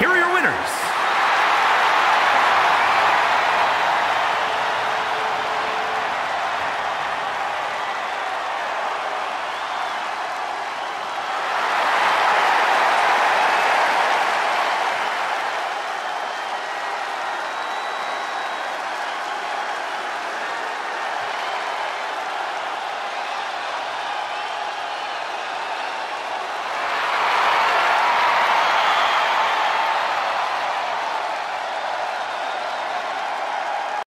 Here are your winners.